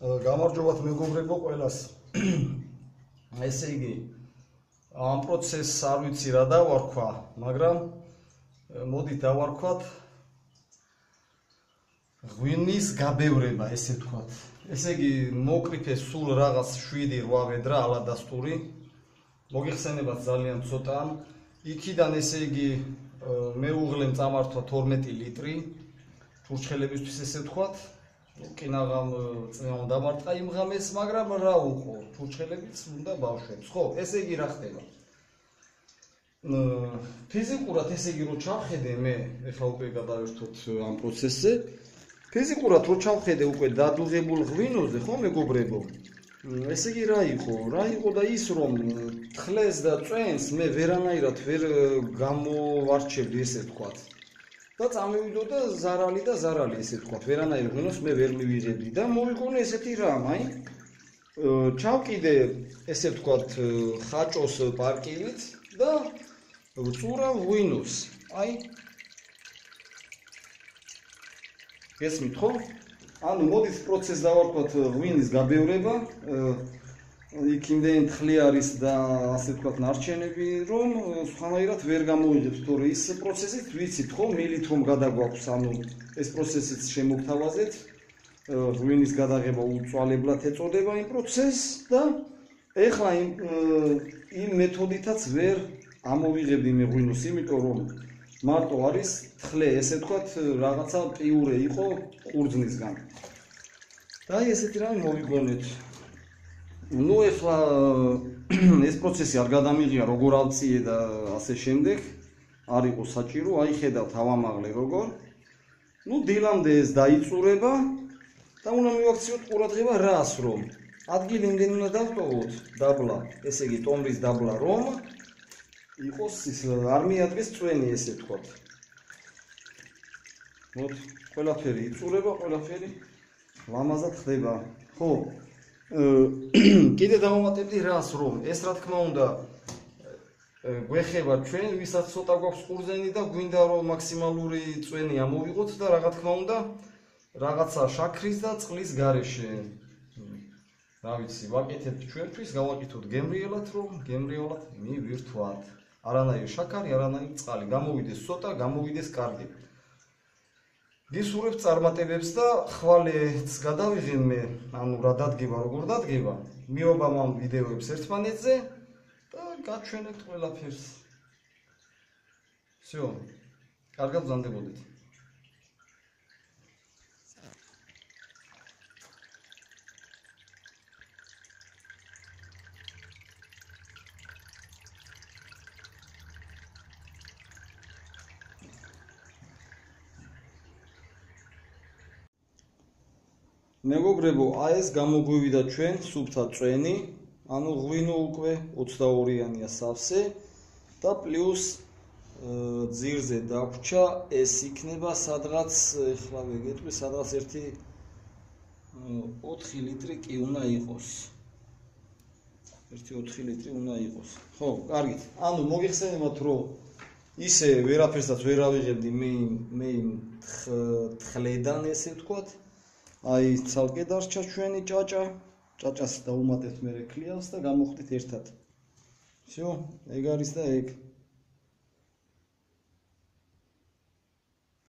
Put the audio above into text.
გამარჯობათ მეგობრებო ყველას. ესე იგი ამ პროცესს არ ვიცი რა დავარქვა, მაგრამ მოდი დავარქვათ ღვინის გაბევრება, ესე ვთქვათ. ესე იგი მოკრიფე სულ რაღაც 7-8 ვედრა ალადასტური. მოგიხსენებათ ძალიან ცოტა. იქიდან ესე იგი მეუღლემ წამართვა 12 ლიტრი ჩურჩხელებისთვის ესე ვთქვათ. კინაღამ წნევა დამარტყა იმ ღამეს, მაგრამ რა უყო, ფურჩელებიც უნდა ბავშვებს. ხო, ესე იგი რა ხდება? ფიზიკურად ესე იგი რო ჩავხედე მე, ეხლა უკვე გადავერთოთ ამ პროცესზე. ფიზიკურად რო ჩავხედე უკვე დადუღებულ ღვინოზე, ხო მეგობრებო? ესე იგი რა იყო? რა იყო და ის რომ თხლეს და წვენს მე ვერანაირად ვერ გამოვარჩევდი ესე თქვათ. და წამივიდო და ზარალი და ზარალი ესე თქვა ვერანაირ ღვინოს მე ვერ მივიღებდი და მოვიგონე ესეთი რამ აი ჩავკიდე ესე თქვა ხაჭოს პარკივით და ვწურა ღვინოს აი. გესმით ხო? ანუ მოდის პროცესს დავარქვათ ღვინის გაბევრება იქ იმდენ თხლი არის და ასე ვთქვათ ნარჩენები, რომ სხვანაირად ვერ გამოვიღებთ, თორე ის პროცესი ვიცით ხო, მილით რომ გადაგვაქვს, ანუ ეს პროცესიც შემოგთავაზეთ. ღვინის გადაღება უწვალებლად ეწოდება იმ პროცესს და ეხლა იმ იმ მეთოდითაც ვერ ამოვიღებდი მე ღვინოს, იმიტომ რომ მარტო არის თხლე, ესე ვთქვათ, რაღაცა პიურე იყო ყურძნისგან. და ესეთი რამე მოვიგონეთ. ну ეხლა ეს პროცესი არ გადამიღია როგორ ავციე და ასე შემდეგ არ იყო საჭირო აი ხედავთ ავამაღლე როგორ ну დილამდე ეს დაიწურება და უნდა მივაქციოთ ყურადღება რას რომ ადგილი იმდენ უნდა დავტოვოთ დაბლა ესე იგი ტომბრის დაბლა რომ იყოს ის არ მიადგეს წვენი ესე თქვა მოთ ყველაფერი იწურება ყველაფერი ლამაზად ხდება ხო კიდე დავუმატებდი რას რომ? ეს რა თქმა უნდა გვეხება ჩვენ ვისაც ცოტა გვაქვს ყურძენი და გვინდა რომ მაქსიმალური წვენი ამოვიღოთ და რა თქმა უნდა რაღაცა შაქრის და წყლის გარეშე. რა ვიცი ვაკეთებთ ჩვენთვის გავაკეთოთ გემრიელად რომ გემრიელად მივირთვათ. არანაირი შაქარი არანაირი წყალი. გამოვიდეს ცოტა გამოვიდეს კარგი გისურვებ წარმატებებს და ხვალეც გადავიღენ მე, ანუ რა დადგება, როგორ დადგება. მიობამ ამ ვიდეოებს ერთმანეთზე და გაჩვენებთ ყველაფერს. всё. კარგად ზანდებოდეთ. მეგობრებო, აი ეს გამოგვივიდა ჩვენ სუფთა წვენი, ანუ ღვინო უკვე 22-იანია სავსე და პლუს ძირზე დაგვჭა, ეს იქნება სადღაც, ეხლა ვეგეთყვი, სადღაც 1 4 ლიტრი კი უნდა იყოს. 1-4 ლიტრი უნდა იყოს. ხო, კარგით. ანუ მოგიხსენებათ, რომ ისე ვერაფერსაც ვერ ავიღებდი მე მე თხლედან ესე ვთქვათ. აი ცალკე დარჩა ჩვენი ჭაჭა ჭაჭას დაუმატეთ მე რექლიავს და გამოხდით ერთად всё ეგ არის და ეგ